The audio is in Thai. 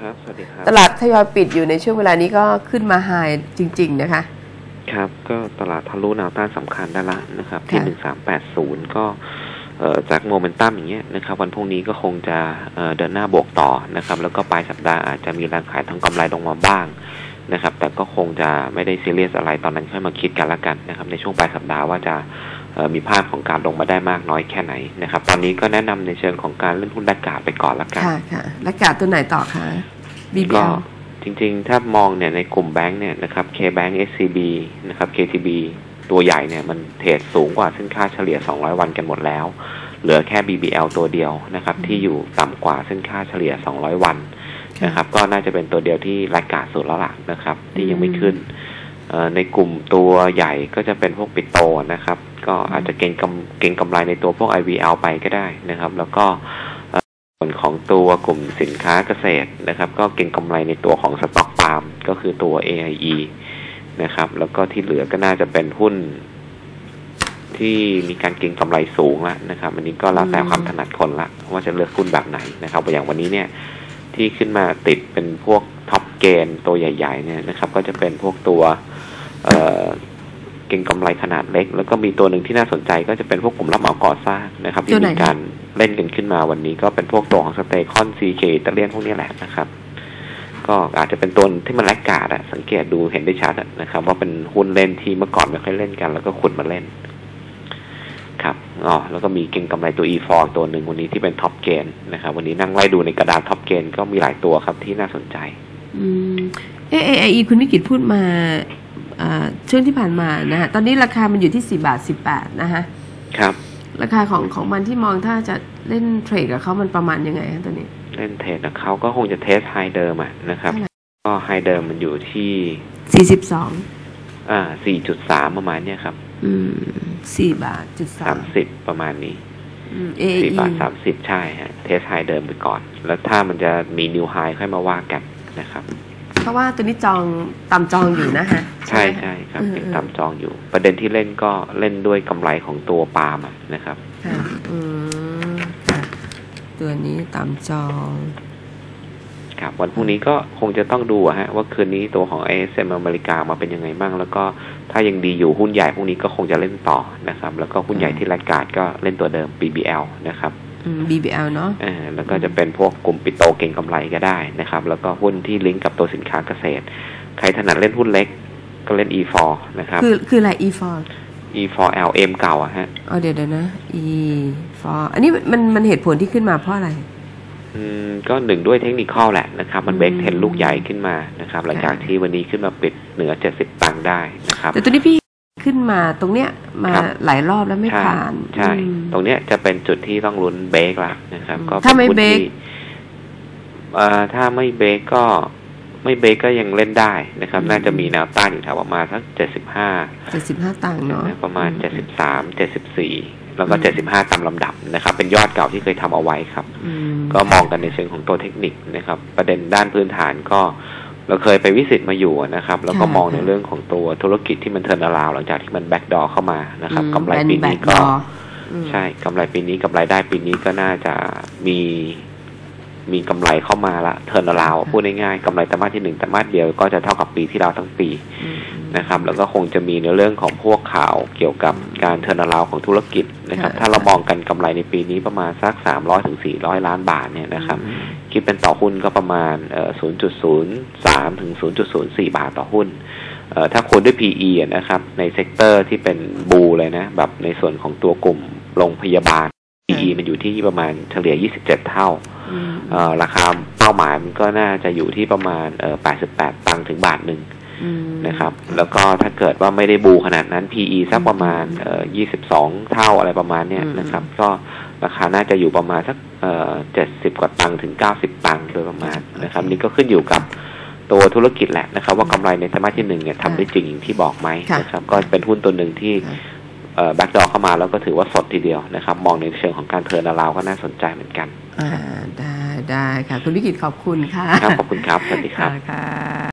ครับ สวัสดีครับ ตลาดทยอยปิดอยู่ในช่วงเวลานี้ก็ขึ้นมาไฮจริง ๆ นะคะ ครับ ก็ตลาดทะลุแนวต้านสำคัญได้ละนะครับ ที่ค่ะหนึ่งสามแปดศูนย์ก็เอ่อจากโมเมนตัมอย่างเงี้ยนะครับวันพรุ่งนี้ก็คงจะเอ่อเดินหน้าบวกต่อนะครับ แล้วก็ปลายสัปดาห์อาจจะมีแรงขายทางกำไรลงมาบ้าง นะครับ แต่ก็คงจะไม่ได้ซีเรียสอะไรตอนนั้นค่อยมาคิดกันละกันนะครับ ในช่วงปลายสัปดาห์ว่าจะเอ่อมีภาพของการลงมาได้มากน้อยแค่ไหนนะครับ ตอนนี้ก็แนะนำในเชิงของการเล่นหุ้นแบกกาดไปก่อนละกันค่ะค่ะและกาดตัวไหนต่อคะก็ BBL จริงๆ ถ้ามองเนี่ยในกลุ่มแบงก์เนี่ยนะครับ K-Bank SCB นะครับ KTB ตัวใหญ่เนี่ยมันเทรดสูงกว่าเส้นค่าเฉลี่ย 200 วันกันหมดแล้ว เหลือแค่ BBL ตัวเดียวนะครับ ที่อยู่ต่ำกว่าเส้นค่าเฉลี่ย 200 วัน นะครับ ก็น่าจะเป็นตัวเดียวที่รายการสุดแล้วล่ะนะครับ ที่ยังไม่ขึ้นเอ่อในกลุ่มตัวใหญ่ก็จะเป็นพวกปิโตนะครับ ก็อาจจะเก็งกำเก็งกำไรในตัวพวก IVL ไปก็ได้นะครับ แล้วก็ส่วนของตัวกลุ่มสินค้าเกษตรนะครับ ก็เก็งกำไรในตัวของสต็อกปาล์มก็คือตัว AIE นะครับ แล้วก็ที่เหลือก็น่าจะเป็นหุ้นที่มีการเก็งกำไรสูงละนะครับ อันนี้ก็แล้วแต่อืมความถนัดคนละว่าจะเลือกหุ้นแบบไหนนะครับอย่างวันนี้เนี่ย ที่ขึ้นมาติดเป็นพวกท็อปเกนตัวใหญ่ ๆ เนี่ยนะครับ ก็จะเป็นพวกตัวเอ่อเก็งกำไรขนาดเล็ก แล้วก็มีตัวหนึ่งที่น่าสนใจก็จะเป็นพวกกลุ่มรับเหมาก่อสร้างนะครับตัที่วไหนมีการเล่นกันขึ้นมาวันนี้ ก็เป็นพวกตัวของสเตคอนซีเคอิตาเลียนพวกนี้แหละนะครับ ก็อาจจะเป็นตัวที่มันแลกกาดอะสังเกตดูเห็นได้ชัดอะนะครับ ว่าเป็นหุ้นเล่นที่เมื่อก่อนไม่ค่อยเล่นกัน แล้วก็ขุดมาเล่นครับ อ๋อแล้วก็มีเก็งกำไรตัว e 4ตัวหนึ่งวันนี้ที่เป็นท็อปเกนนะครับวันนี้นั่งไล่ดูในกระดานท็อปเกนก็มีหลายตัวครับที่น่าสนใจ อืมเอ AE ไอ้คุณวิกิจพูดมาอ่าช่วงที่ผ่านมานะฮะตอนนี้ราคามันอยู่ที่4บาท18นะฮะครับ ราคาของของมันที่มองถ้าจะเล่น trade กับเขามันประมาณยังไงฮะตอนนี้ เล่น trade นะเขาก็คงจะ test high เดิมอะนะครับเท่าไหร่ก็ high เดิมมันอยู่ที่42อ่าสี่จุดสามประมาณเนี้ยครับ อืม4บาทจุดสามสิบประมาณนี้อืมสี่ AE บาทสามสิบใช่ฮะ test high เดิมไปก่อน แล้วถ้ามันจะมีนิวไฮค่อยมาว่ากันนะครับ เพราะว่าตัวนี้จองตามจองอยู่นะฮะ ใช่ไหมใช่ครับอืมยังตามจองอยู่ ประเด็นที่เล่นก็เล่นด้วยกำไรของตัวปาล์มอะนะครับค่ะอืมค่ะตัวนี้ตามจอง ครับวันพรุ่งนี้ก็คงจะต้องดูอะฮะว่าคืนนี้ตัวของ ASM อเมริกามาเป็นยังไงบ้าง แล้วก็ถ้ายังดีอยู่หุ้นใหญ่พวกนี้ก็คงจะเล่นต่อนะครับ แล้วก็หุ้นใหญ่ที่รายการก็เล่นตัวเดิม BBL นะครับอืม BBL เนาะเออแล้วก็จะเป็นพวกกลุ่มปิโตเก่งกำไรก็ได้นะครับ แล้วก็หุ้นที่ลิงก์กับตัวสินค้าเกษตร ใครถนัดเล่นหุ้นเล็กก็เล่น E4 นะครับ คือคืออะไร E for E4L M เก่าอะฮะอ๋อเดี๋ยวเดี๋ยวนะ E for อันนี้มันมันเหตุผลที่ขึ้นมาเพราะอะไร อืมก็หนึ่งด้วยเทคนิคแหละนะครับ มันอืมเบรกเทรนลูกใหญ่ขึ้นมานะครับ หลังจากที่วันนี้ขึ้นมาปิดเหนือ70ตังค์ได้นะครับแต่ตัวนี้พี่ขึ้นมาตรงเนี้ยมาครับหลายรอบแล้วไม่ใช่ผ่าน ใช่อืมตรงเนี้ยจะเป็นจุดที่ต้องลุ้นเบรกละนะครับอืมก็ป็นถ้าไม่หุ้นเบรกที่เอ่อถ้าไม่เบรกก็ไม่เบรกก็ยังเล่นได้นะครับ น่าจะมีแนวต้านอยู่แถวประมาณสัก75เจ็ดสิบห้าตังค์เนาะประมาณอื73 74 แล้วก็อืม75ตามลำดับนะครับ เป็นยอดเก่าที่เคยทำเอาไว้ครับอืมก็มองกันในเชิงของตัวเทคนิคนะครับ ประเด็นด้านพื้นฐานก็เราเคยไปวิสิตมาอยู่นะครับ แล้วก็มองในเรื่องของตัวธุรกิจที่มันเทิร์นอราวหลังจากที่มันแบ็กดอเข้ามานะครับอืมกำไรปีแบนี้กก็ดออืมใช่กำไรปีนี้กับรายได้ปีนี้ก็น่าจะมีมีกำไรเข้ามาละ turnaround พูดง่ายๆกำไรไตรมาสที่หนึ่งไตรมาสเดียวก็จะเท่ากับปีที่แล้วทั้งปีอืม นะครับ แล้วก็คงจะมีในเรื่องของพวกข่าวเกี่ยวกับการ turnaround ของธุรกิจนะครับค่ะถ้าเรามองกันกำไรในปีนี้ประมาณสักสามร้อยถึงสี่ร้อยล้านบาทเนี่ยนะครับอืมคิดเป็นต่อหุ้นก็ประมาณเอ่อ0.03ถึง0.04บาทต่อหุ้นเอ่อถ้าคูณด้วย PE อะนะครับใน sector ที่เป็นบูเลยนะ แบบในส่วนของตัวกลุ่มโรงพยาบาล PE มันอยู่ที่ประมาณเฉลี่ย 27 เท่าอืมเอ่อราคาเป้าหมายมันก็น่าจะอยู่ที่ประมาณเอ่อ88 ตังค์ถึงบาทหนึ่งอืม นะครับ แล้วก็ถ้าเกิดว่าไม่ได้บูขนาดนั้น PE สักประมาณเอ่อ22เท่าอะไรประมาณเนี้ยนะครับ ก็ราคาน่าจะอยู่ประมาณสักเอ่อ70กว่าตังค์ถึง90ตังค์โดยประมาณนะครับ นี่ก็ขึ้นอยู่กับตัวธุรกิจแหละนะครับ ว่ากำไรในไตรมาสที่หนึ่งเนี่ยทำได้จริงอย่างที่บอกไหมค่ะนะครับ ก็เป็นหุ้นตัวหนึ่งที่ค่ะbackdoor เข้ามาแล้วก็ถือว่าสดทีเดียวนะครับ มองในเชิงของการ turnaround ก็น่าสนใจเหมือนกัน อ่า ได้ได้ค่ะ คุณวิกิจขอบคุณค่ะ ครับ ขอบคุณครับ สวัสดีครับค่ะ